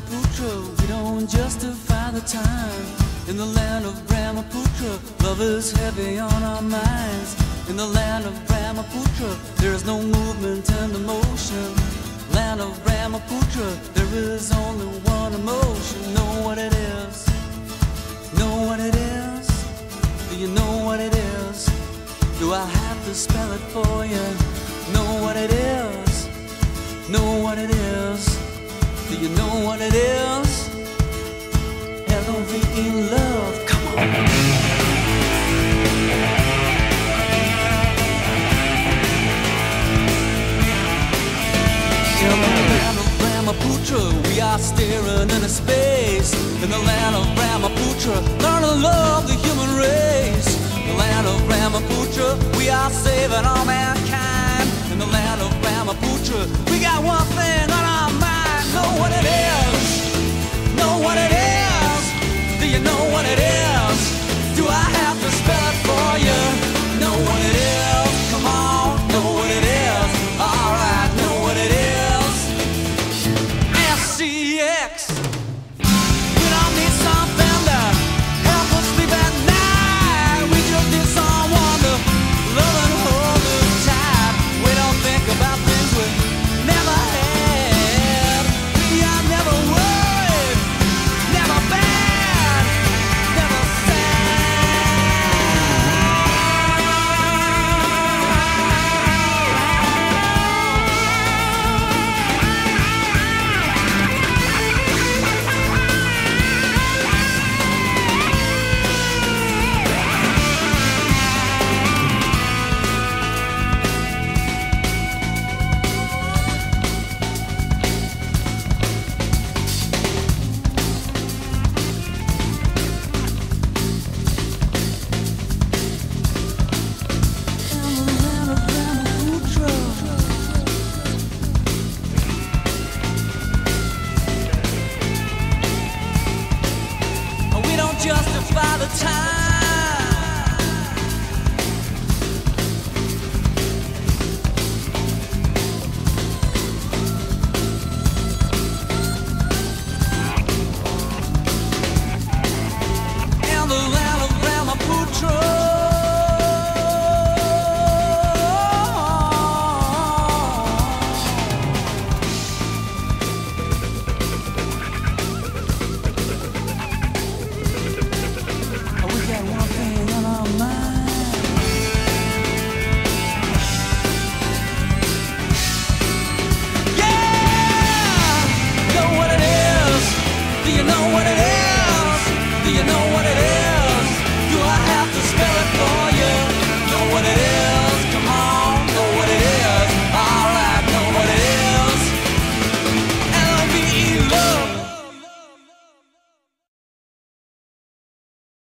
Brahmaputra, we don't justify the time. In the land of Brahmaputra, love is heavy on our minds. In the land of Brahmaputra, there is no movement and emotion. Land of Brahmaputra, there is only one emotion. Know what it is? Know what it is? Do you know what it is? Do I have to spell it for you? Know what it is? Know what it is? You know what it is? L-O-V-E in love, come on. In the land of Brahmaputra, we are staring into space. In the land of Brahmaputra, learn to love the human race. In the land of Brahmaputra, we are saving all mankind. justify the time.